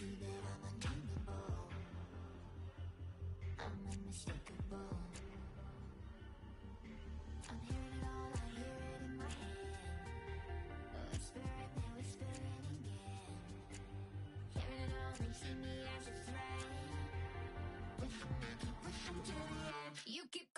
see that I'm untamable? I'm unmistakable. You keep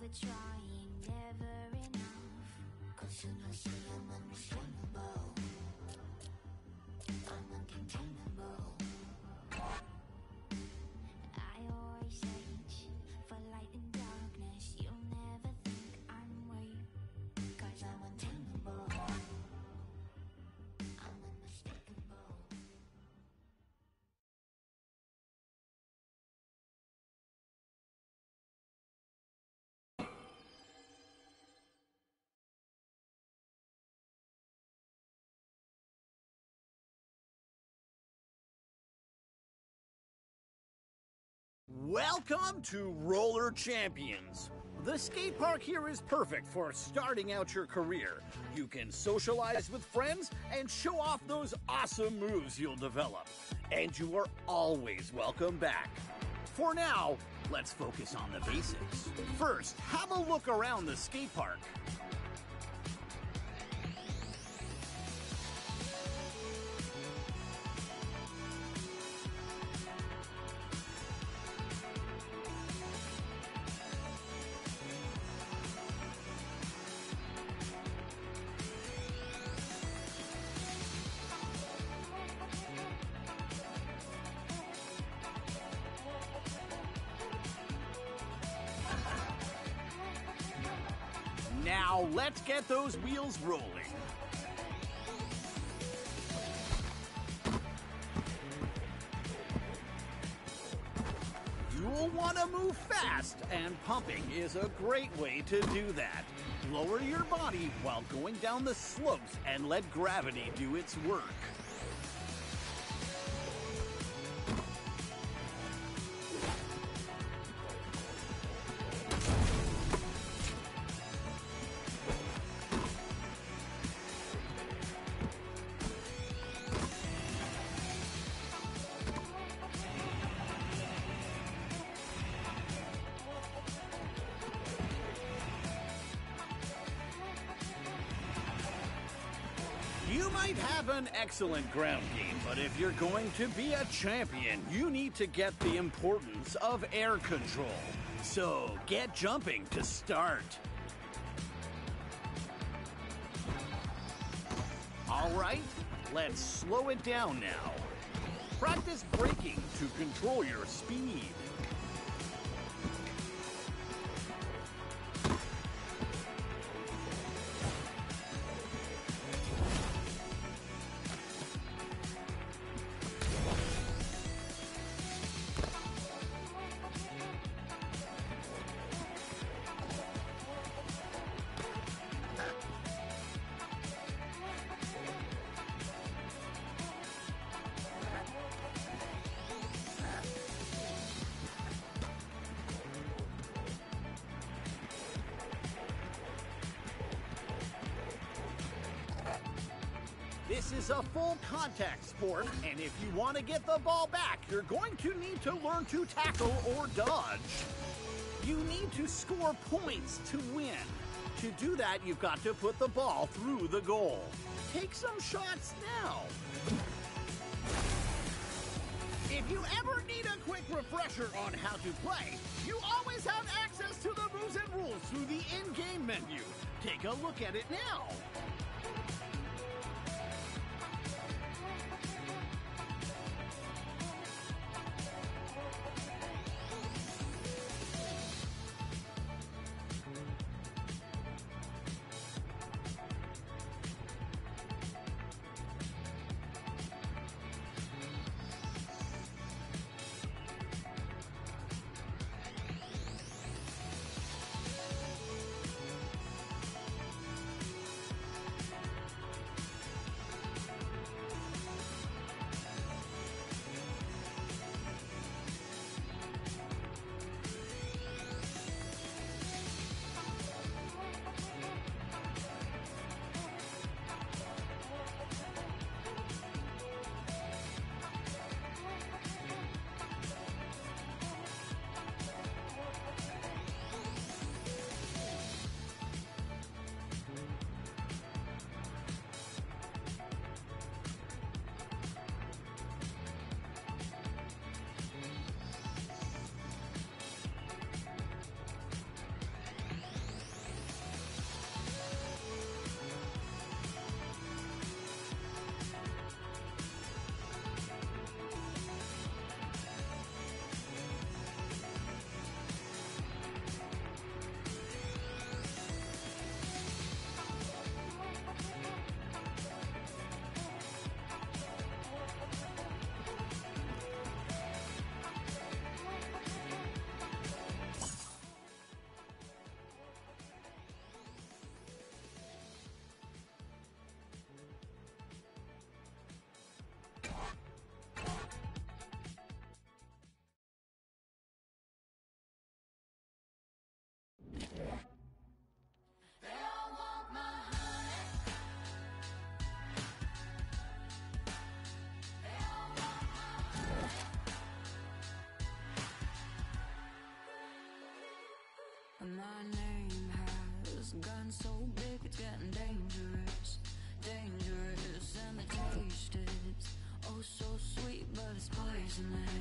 don't trying, never enough. Cause you know, see, Welcome to Roller Champions. The skate park here is perfect for starting out your career. You can socialize with friends and show off those awesome moves you'll develop. And you are always welcome back. For now, let's focus on the basics. First, have a look around the skate park. Now, let's get those wheels rolling. You'll want to move fast, and pumping is a great way to do that. Lower your body while going down the slopes and let gravity do its work. Excellent ground game, but if you're going to be a champion, you need to get the importance of air control. So get jumping to start. All right, let's slow it down now. Practice braking to control your speed. This is a full contact sport, and if you want to get the ball back, you're going to need to learn to tackle or dodge. You need to score points to win. To do that, you've got to put the ball through the goal. Take some shots now. If you ever need a quick refresher on how to play, you always have access to the moves and rules through the in-game menu. Take a look at it now. gotten so big, it's getting dangerous, dangerous. And the taste is oh so sweet, but it's poisonous.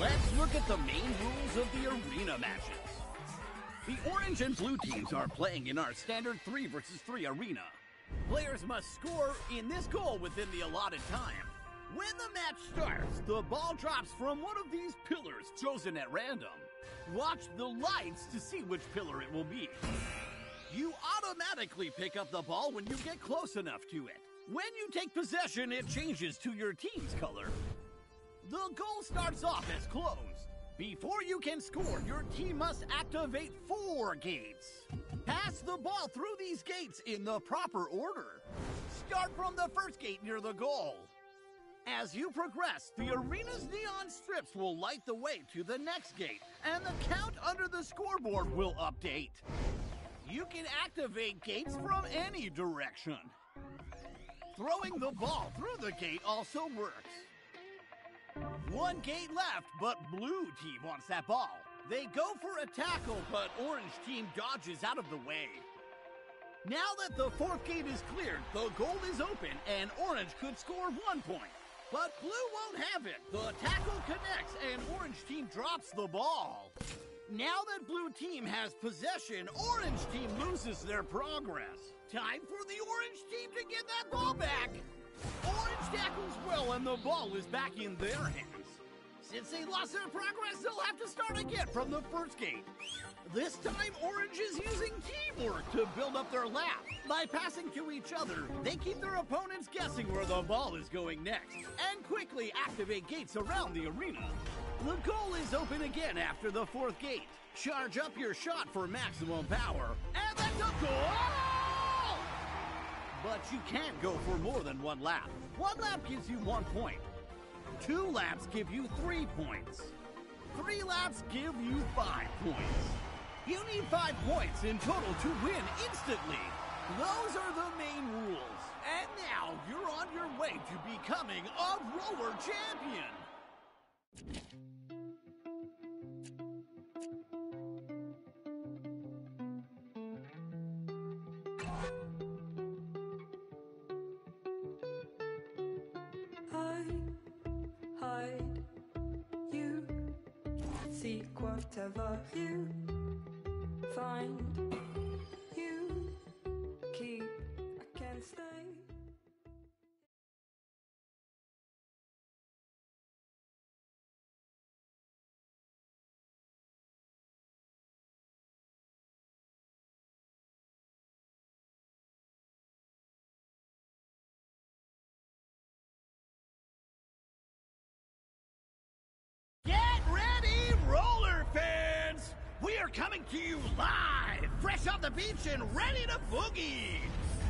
Let's look at the main rules of the arena matches. The orange and blue teams are playing in our standard 3 versus 3 arena. Players must score in this goal within the allotted time. When the match starts, the ball drops from one of these pillars chosen at random. Watch the lights to see which pillar it will be. You automatically pick up the ball when you get close enough to it. When you take possession, it changes to your team's color. The goal starts off as closed. Before you can score, your team must activate four gates. Pass the ball through these gates in the proper order. Start from the first gate near the goal. As you progress, the arena's neon strips will light the way to the next gate, and the count under the scoreboard will update. You can activate gates from any direction. Throwing the ball through the gate also works. One gate left, but blue team wants that ball. They go for a tackle, but orange team dodges out of the way. Now that the fourth gate is cleared, the goal is open and orange could score one point. But blue won't have it. The tackle connects and orange team drops the ball. Now that blue team has possession, orange team loses their progress. Time for the orange team to get that ball back. Orange tackles well and the ball is back in their hands. Since they lost their progress, they'll have to start again from the first game. This time, Orange is using teamwork to build up their lap. By passing to each other, they keep their opponents guessing where the ball is going next, and quickly activate gates around the arena. The goal is open again after the fourth gate. Charge up your shot for maximum power, and that's a goal! But you can't go for more than one lap. One lap gives you one point. Two laps give you three points. Three laps give you five points. You need five points in total to win instantly. Those are the main rules. And now you're on your way to becoming a roller champion. Coming to you live, fresh off the beach and ready to boogie.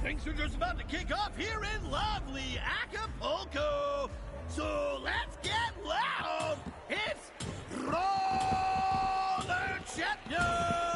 Things are just about to kick off here in lovely Acapulco. So let's get loud. It's Roller Champions!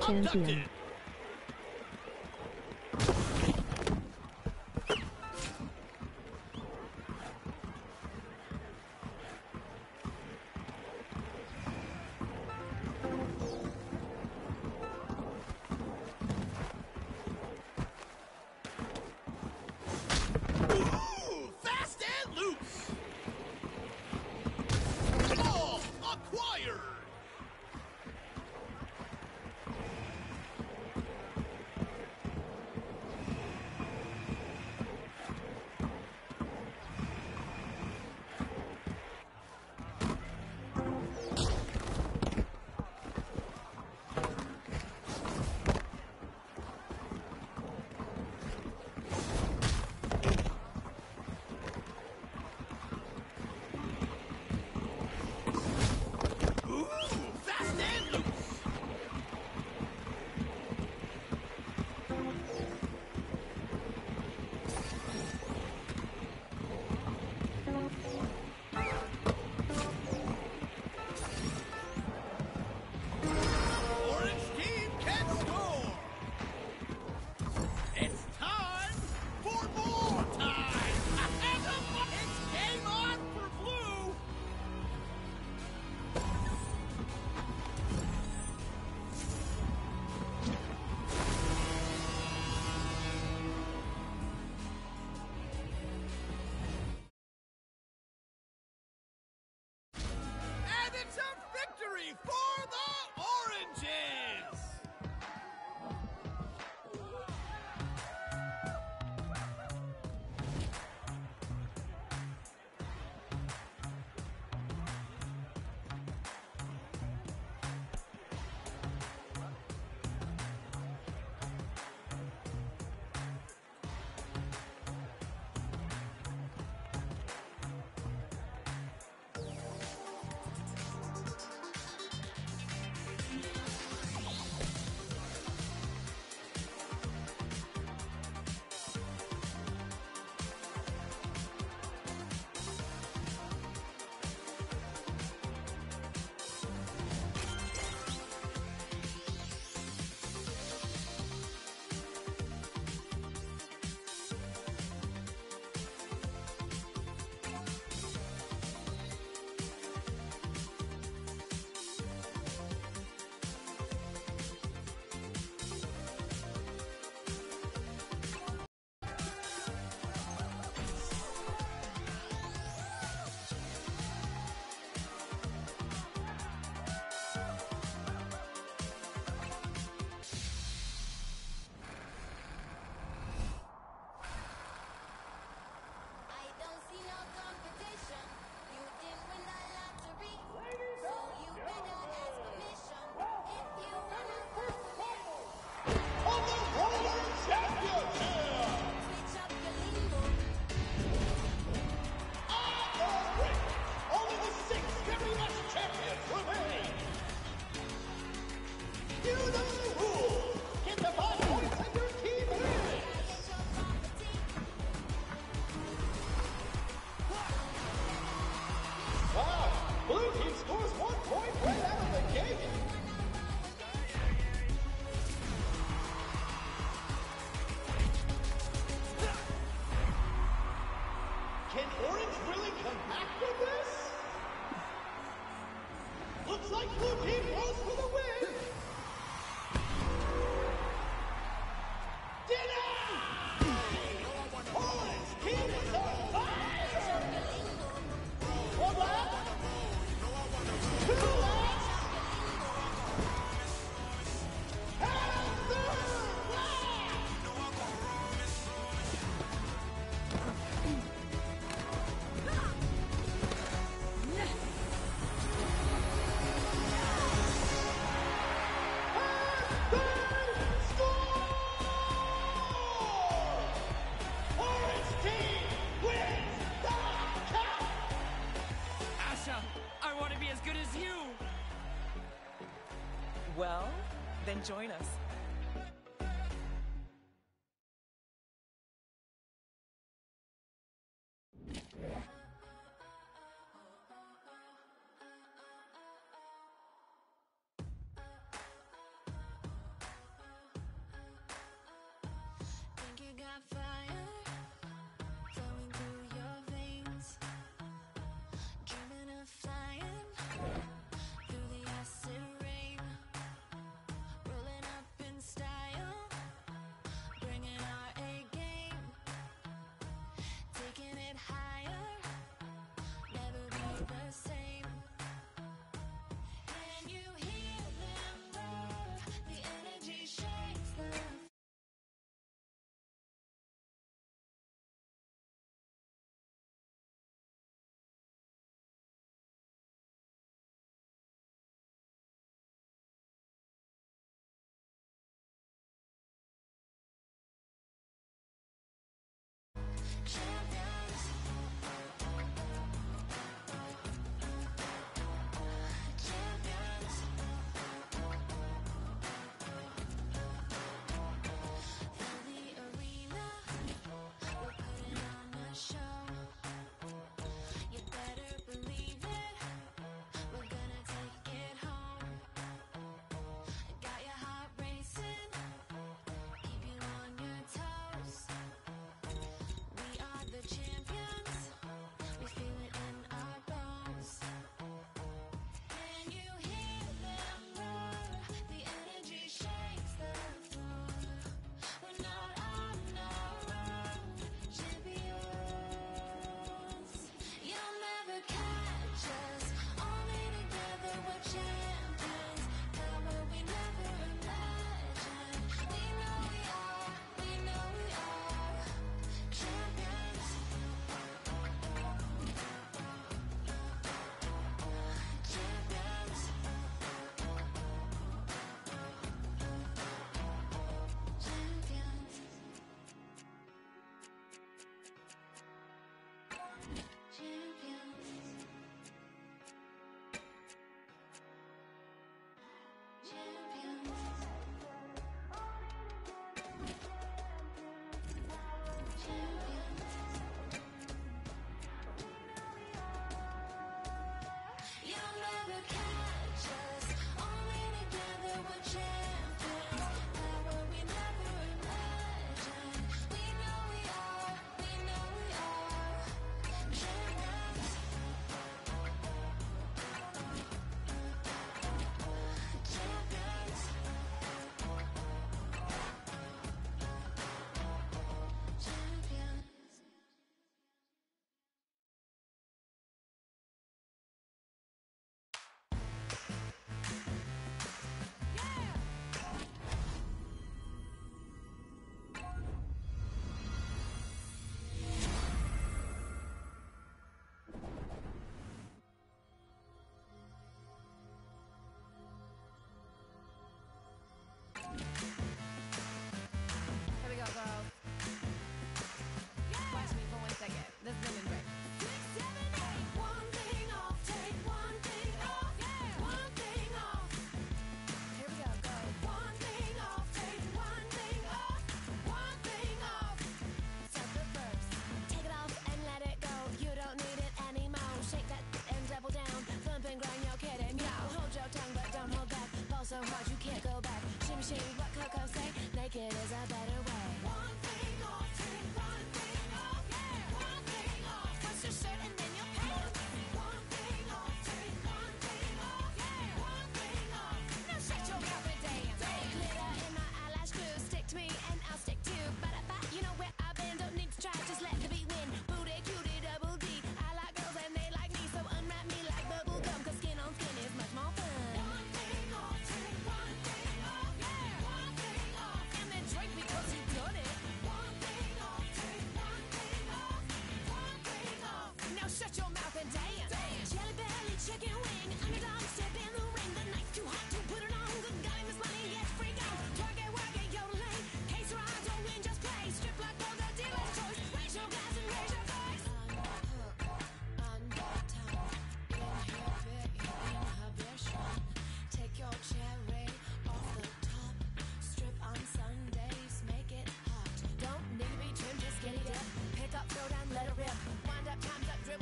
Champion. join us. head high.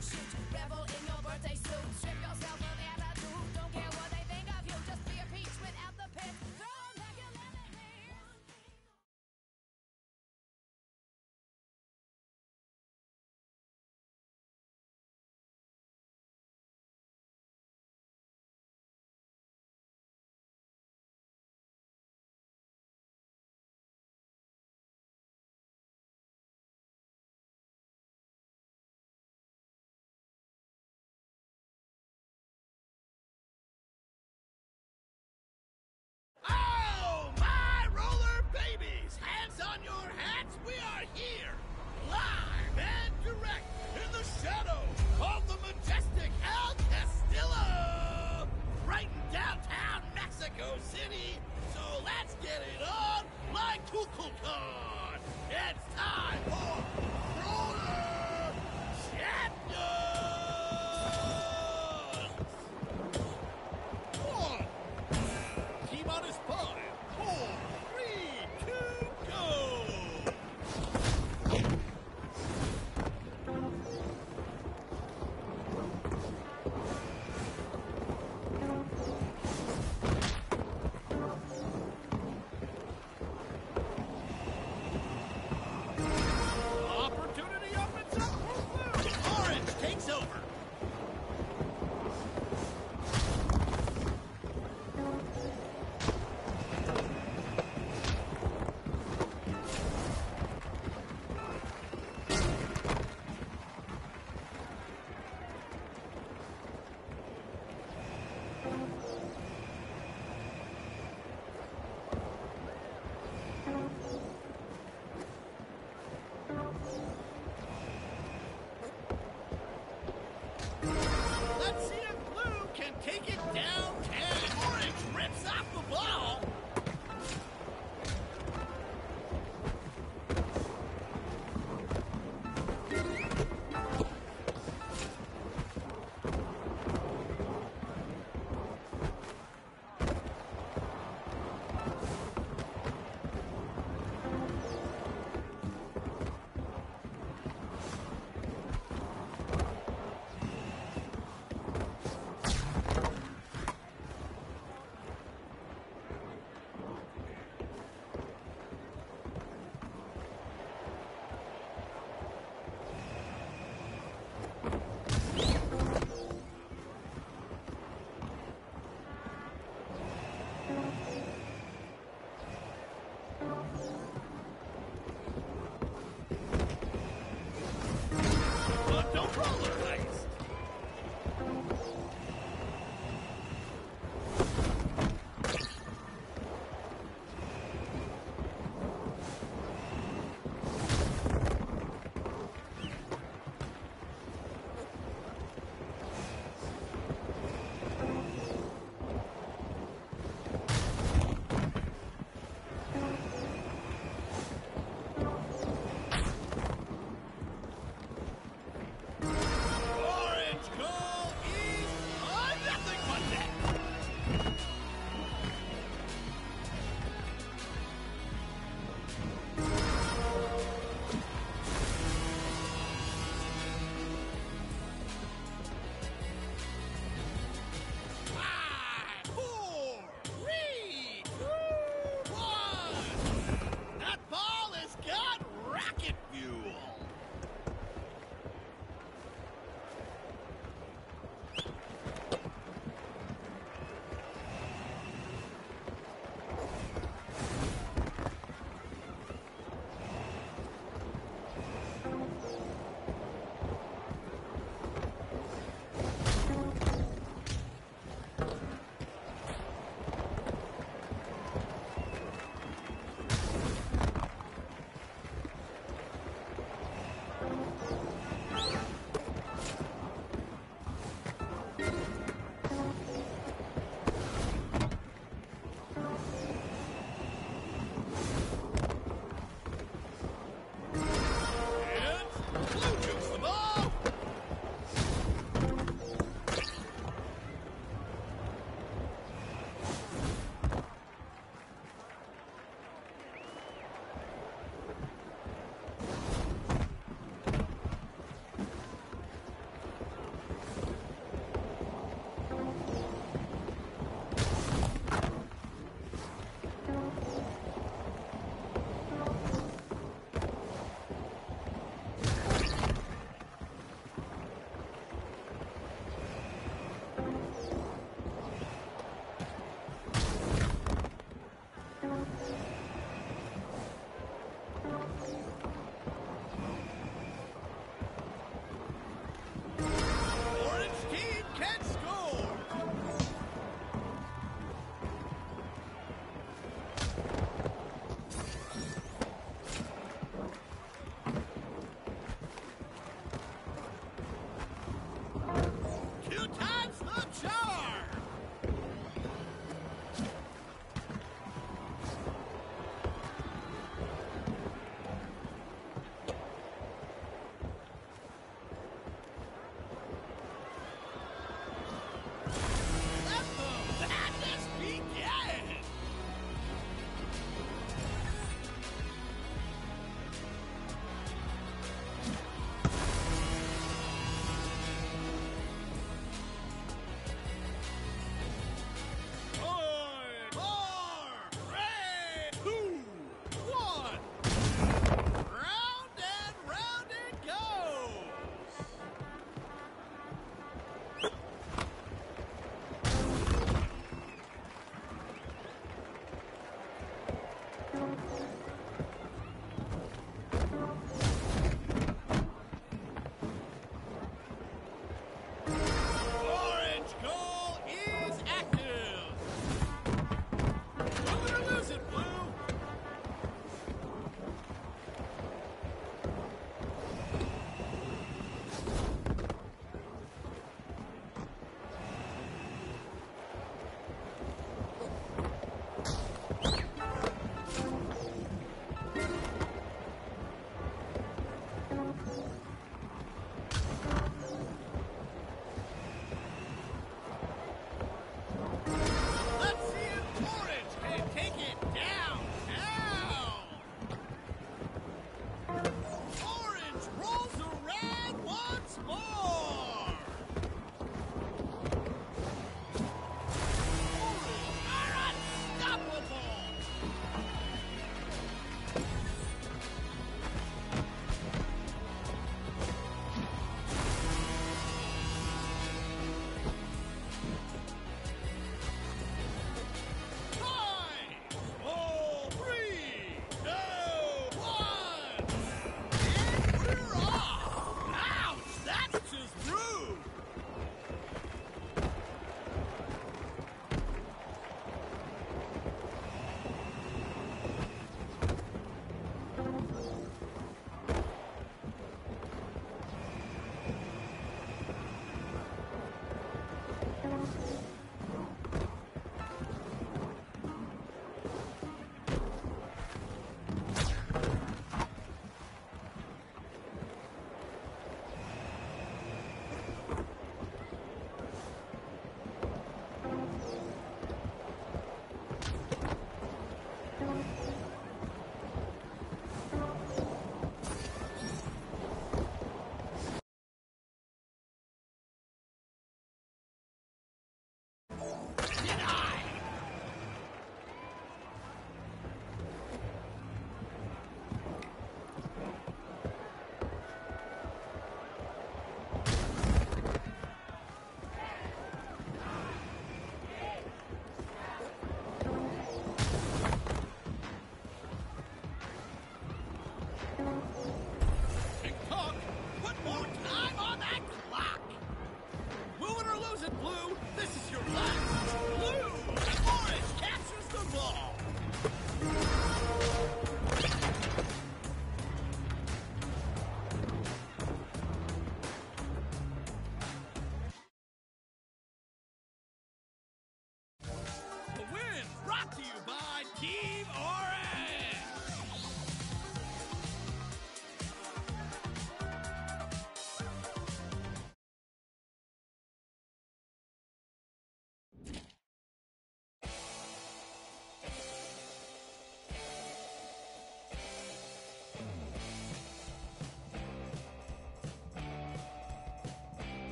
so here, live and direct in the shadow of the majestic El Castillo, right in downtown Mexico City. So let's get it on like Kukulkan. It's time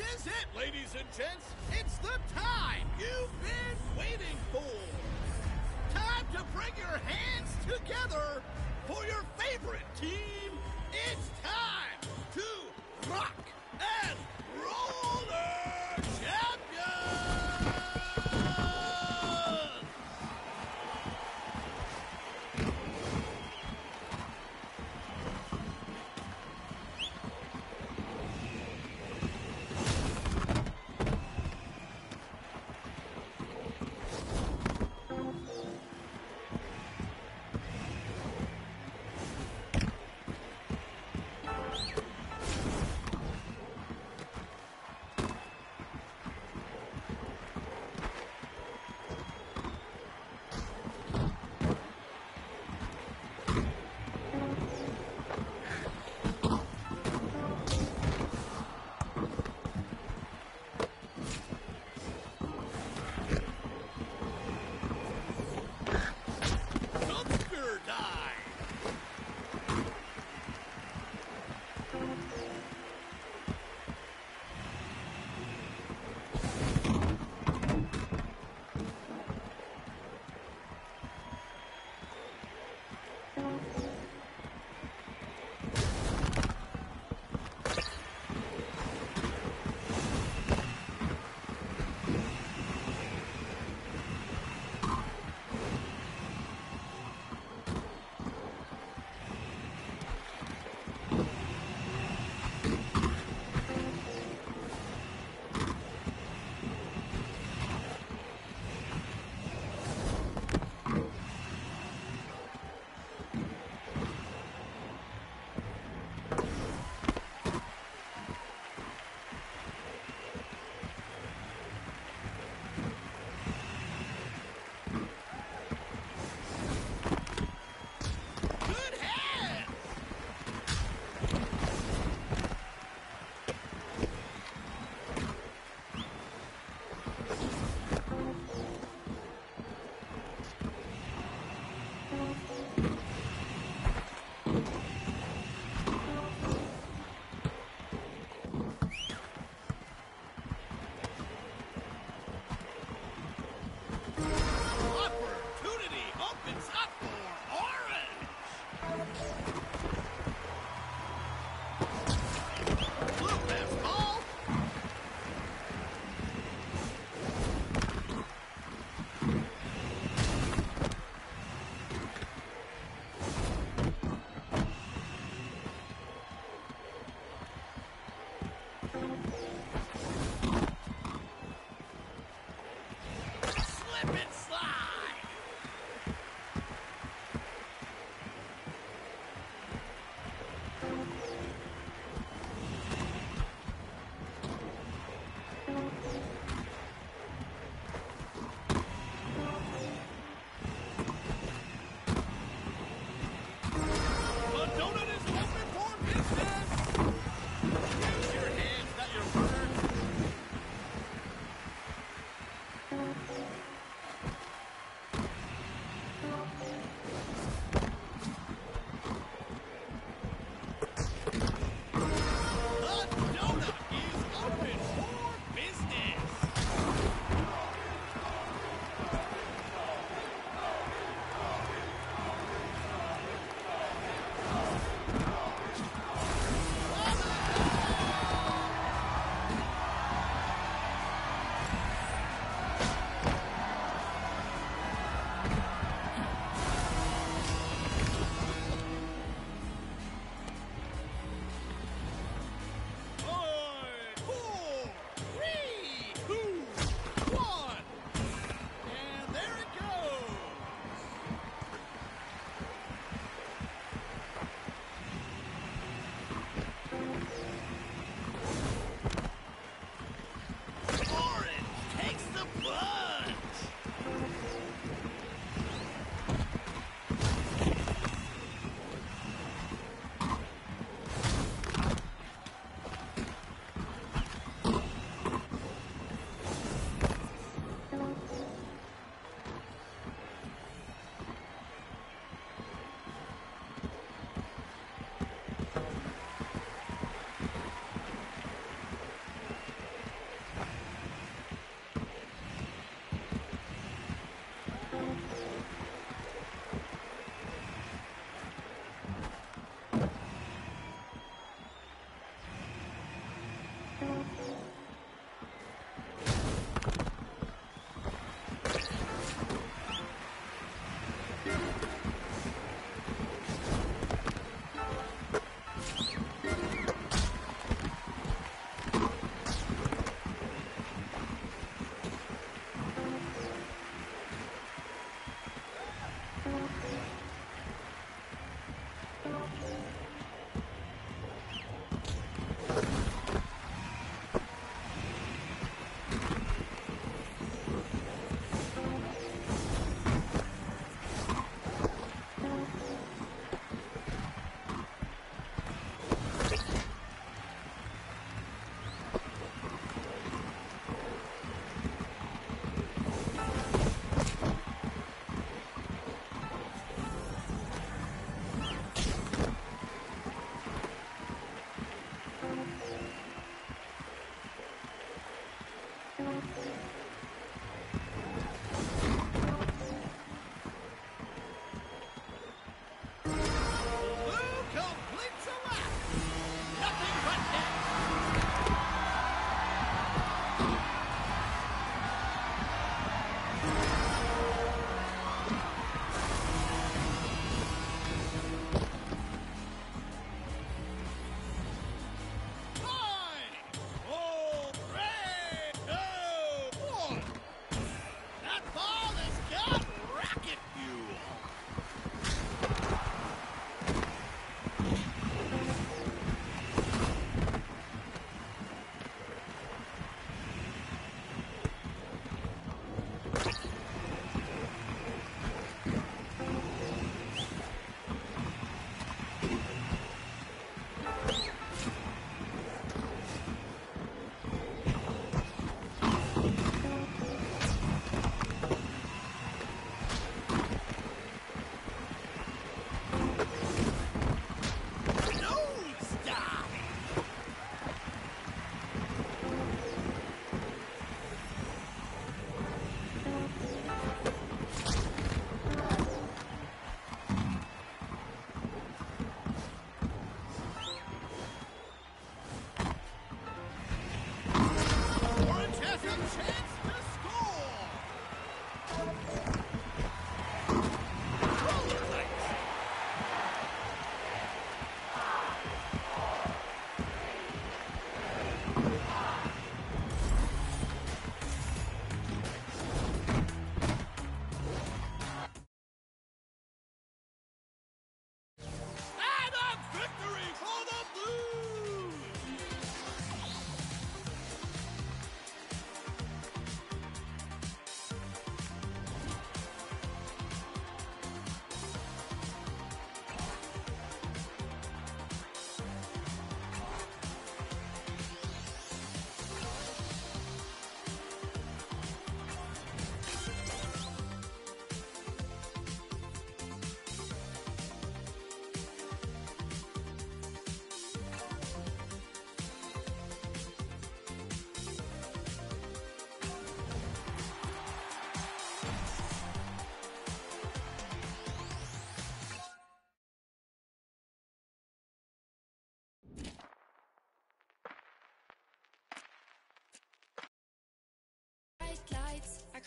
is it, ladies and gents. It's the time you've been waiting for. Time to bring your hands together for your favorite team. It's time to rock and roller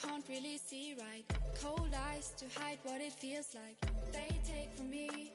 can't really see right. Cold eyes to hide what it feels like. They take from me